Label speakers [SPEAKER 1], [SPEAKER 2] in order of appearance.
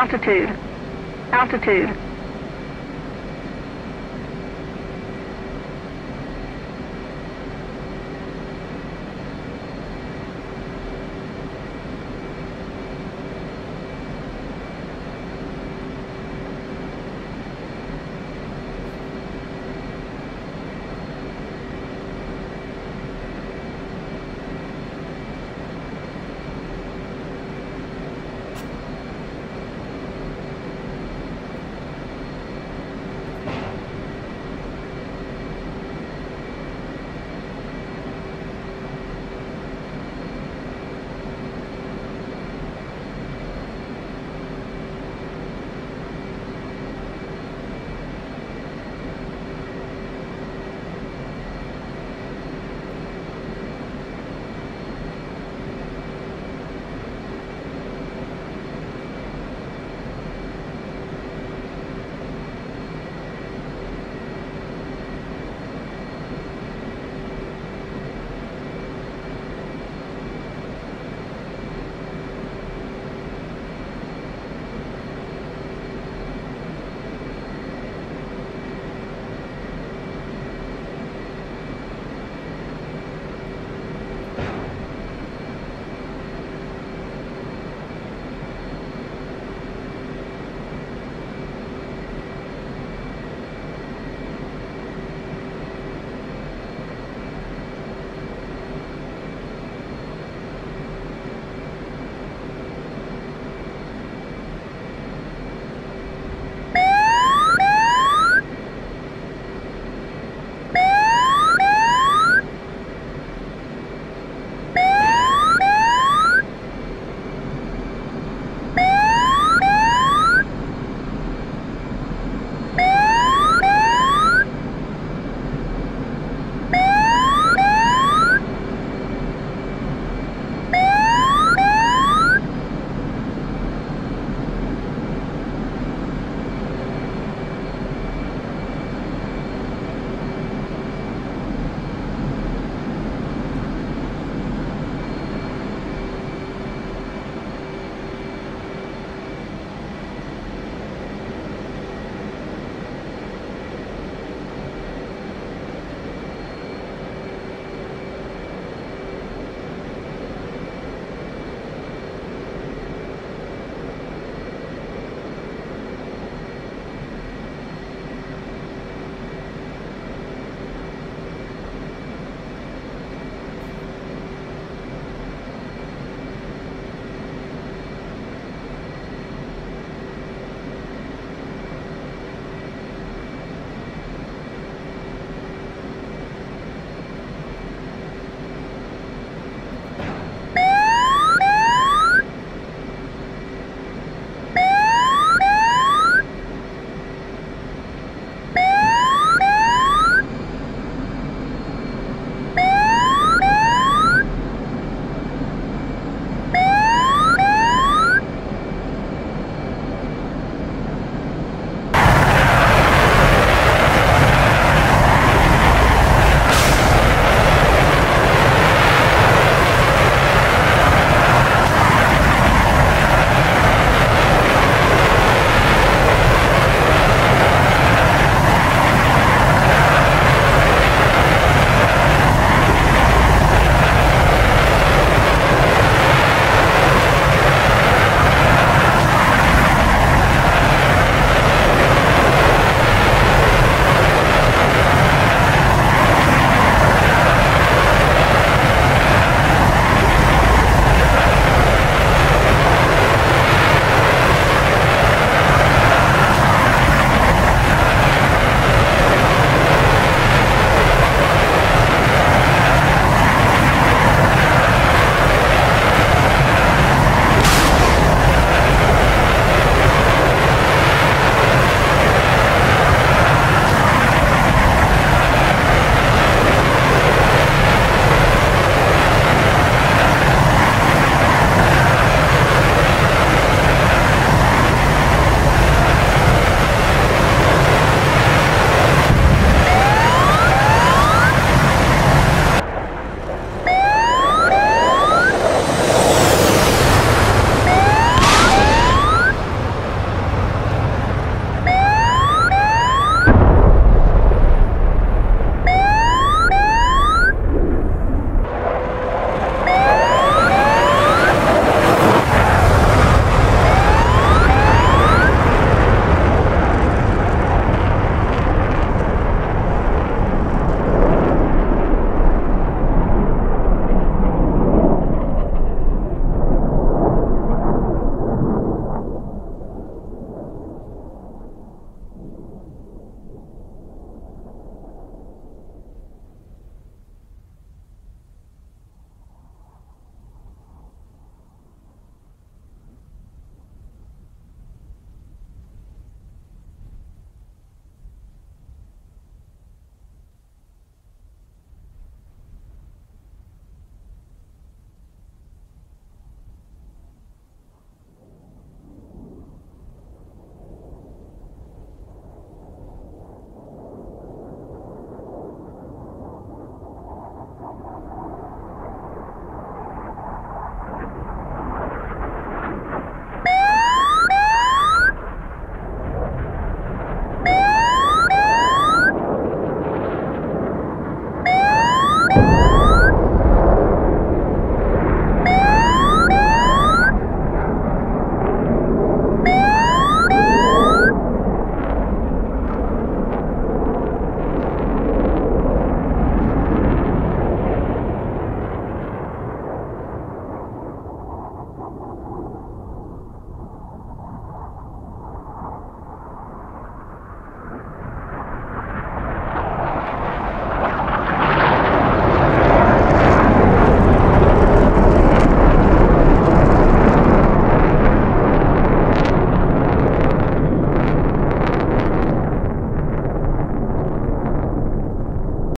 [SPEAKER 1] Altitude. Altitude.